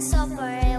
supper